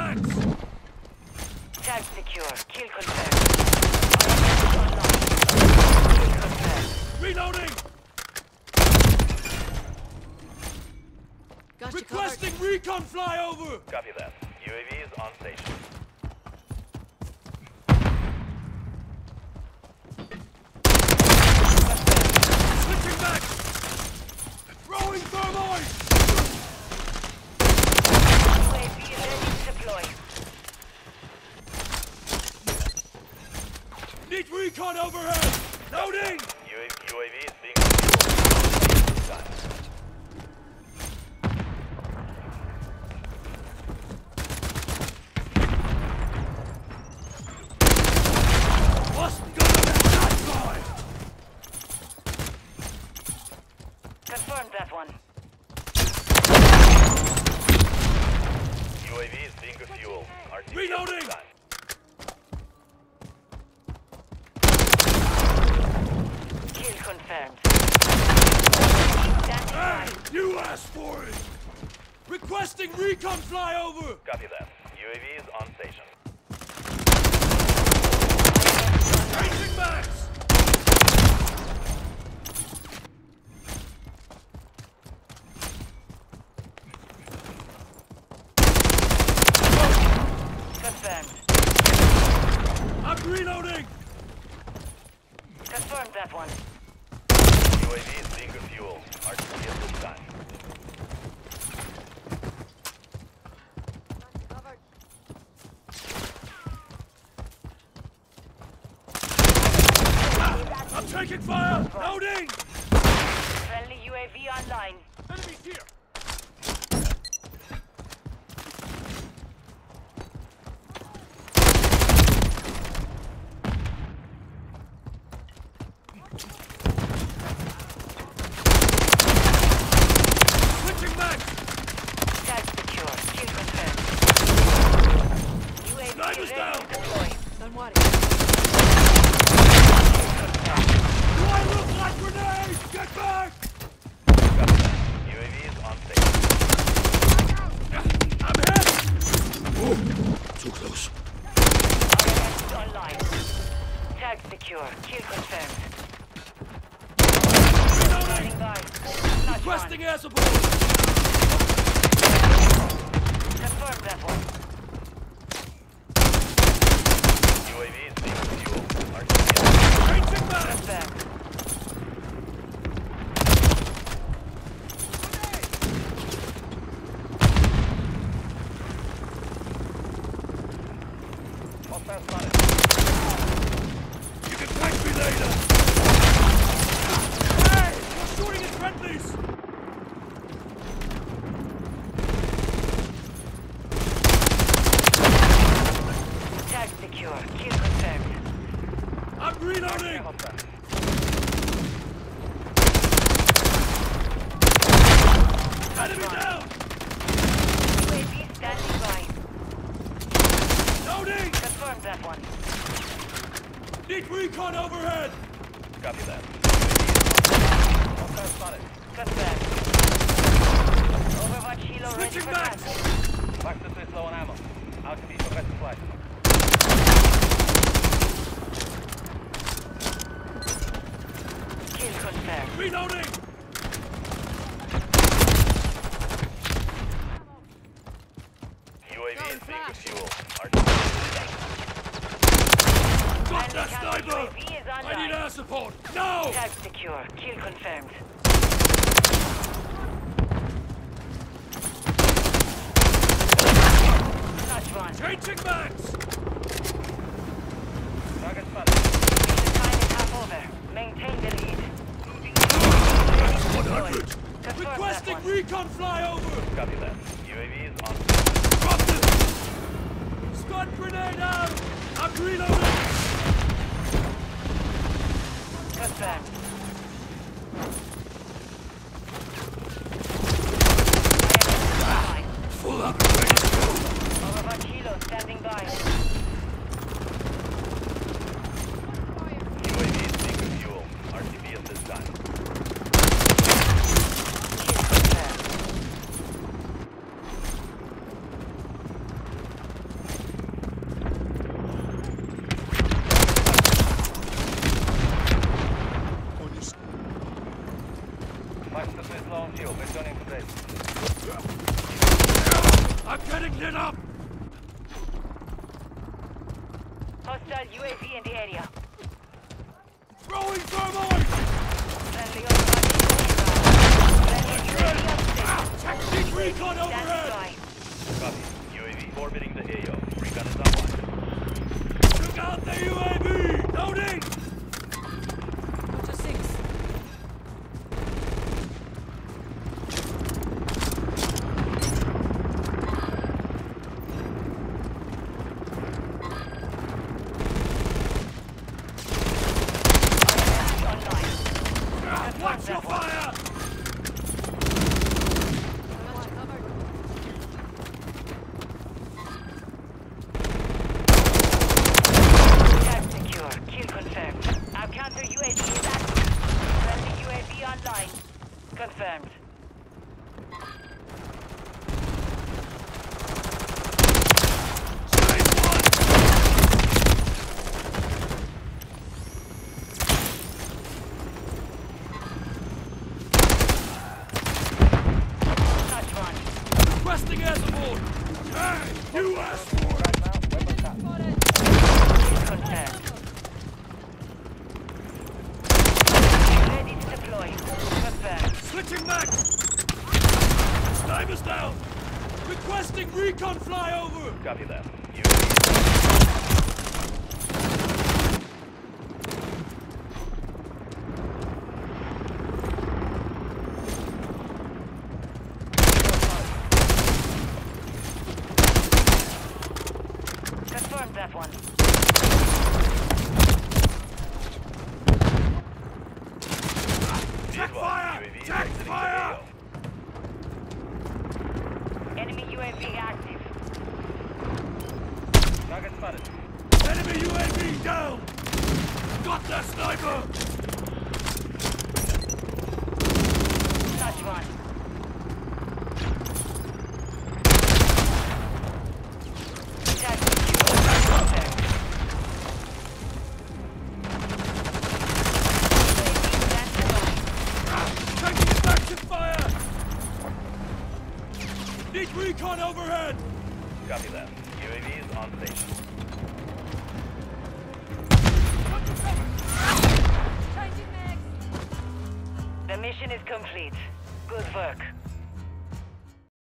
Relax! Tag secure. Kill confirmed. Reloading! Got Requesting recon flyover! Copy that. UAV is on station. Need recon overhead! Loading! UAV, UAV is being fueled. This time. Wasn't gonna let that fly! Confirmed that one. UAV is being fueled. RTB Reloading! This time. Kill confirmed. Standing by. Hey! Asked for it! Requesting recon flyover! Copy that. UAV is on station. Changing max! Confirmed. I'm reloading! Confirmed that one. UAV is being fueled. RTB at this time. I'm fire! Loading! Friendly UAV online. Enemies here! Switching back! Tag secure. Kill confirmed. UAV Sniper's down. deploy. Don't worry. Get back! UAV is on station. I'm hit! Oh, too close. RMS online. Tag secure. Kill confirmed. Reloading! Standing by. Flash Requesting air support! Confirmed that one. UAV is being fueled. RTB at this time. Changing back! Confirmed. Hostile spotted. You can thank me later! Hey! You're shooting at friendlies! Tag secure. Kill confirmed. I'm reloading! Enemy down! UAV standing by. Loading! Confirmed that one. Need recon overhead! Copy that. Hostile spotted. Confirmed. Overwatch Helo ready Switching for back! task. Box this is low on ammo. Out to progressive flight. Kill confirmed. Reloading! UAV is being flash. fueled. RTB at this time. Got that sniper! I need air support! No! Tag secure. Kill confirmed. Touch one. Changing max! Target spotted. Mission time is half over. Maintain the lead. 100! Requesting recon flyover! Copy that. UAV is on. Drop Stun grenade out! I'm getting lit up! Hostile UAV in the area. Throwing thermite! Friendly overrun. Friendly UAV upstairs. Ah, taxi recon overhead! Copy that. Allied recon overhead! Copy that. UAV is on station. The mission is complete. Good work.